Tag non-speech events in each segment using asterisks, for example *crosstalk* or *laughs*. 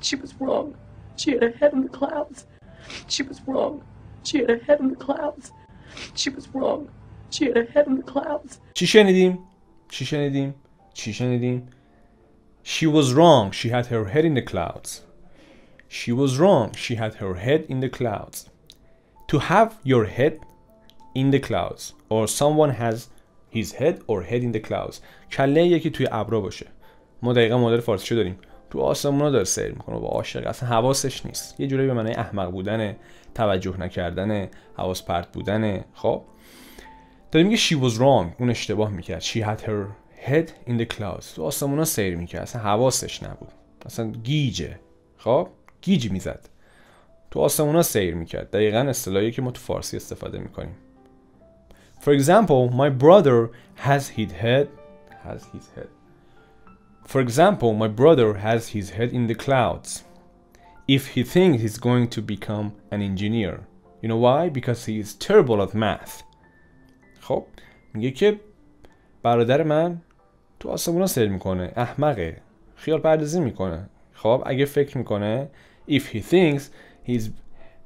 She was wrong. She had a head in the clouds. She was wrong. She had a head in the clouds. She was wrong. She had a head in the clouds. چی شنیدیم؟ چی شنیدیم؟ چی شنیدیم؟ She was wrong. She had her head in the clouds. She was wrong. She had her head in the clouds. To have your head in the clouds or someone has his head or head in the clouds کله یکی توی ابرا باشه ما دقیقا مدل فارسی داریم تو آسمونا داره سیر می‌کنه با عاشق. اصلا حواسش نیست. یه جوری به معنای احمق بودنه توجه نکردنه حواس پرت بودنه. خب؟ داریم میگه she was wrong. اون اشتباه می‌کرد. She had her head in the clouds. تو آسمونا سیر می‌کرد. اصلا حواسش نبود. اصلا گیجه. خب؟ گیج می‌زد. تو آسمونا سیر می‌کرد. دقیقا اصطلاحی که ما تو فارسی استفاده می‌کنیم. For example, my brother has his head has his head. For example, my brother has his head in the clouds. If he thinks he's going to become an engineer. You know why? Because he is terrible at math. خب میگه که برادر من تو آسمونا سیر میکنه احمقه خیال پردازی میکنه خب اگه فکر میکنه if he thinks he's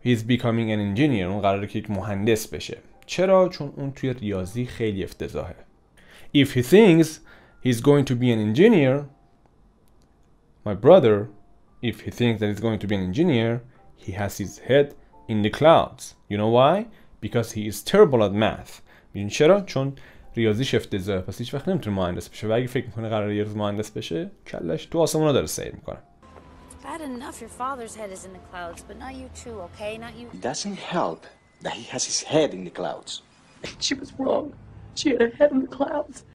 he's becoming an engineer اون قراره که یک مهندس بشه چرا چون اون توی ریاضی خیلی افتضاحه if he thinks he's going to be an engineer my brother if he thinks that he's going to be an engineer he has his head in the clouds you know why because he is terrible at math میدونی چرا چون ریاضیش افتضاحه پس هیچ وقت نمیتونه مهندس بشه و اگه فکر میکنه قراره یه روز مهندس بشه کلش تو آسمونا داره سیر میکنه Bad enough your father's head is in the clouds, but not you too, okay? Not you. It doesn't help that he has his head in the clouds. *laughs* She was wrong. She had a head in the clouds.